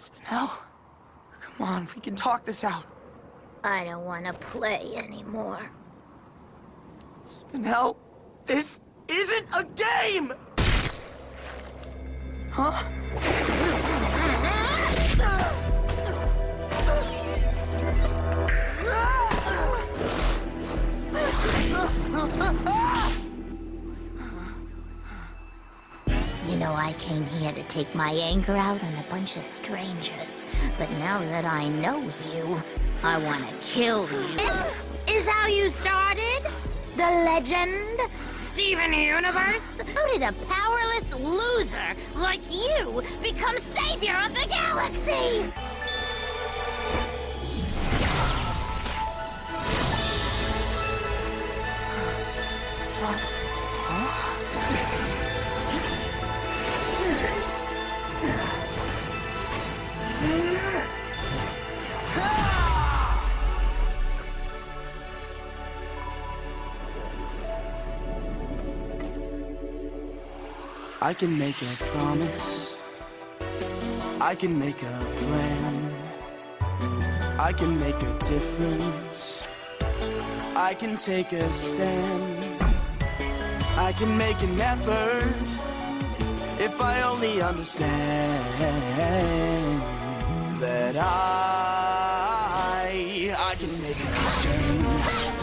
Spinel, come on, we can talk this out. I don't want to play anymore. Spinel, this isn't a game! Huh? You know, I came here to take my anger out on a bunch of strangers. But now that I know you, I want to kill you. This is how you started? The legend? Steven Universe? How did a powerless loser like you become savior of the galaxy? I can make a promise. I can make a plan. I can make a difference. I can take a stand. I can make an effort if I only understand that I I can make a change.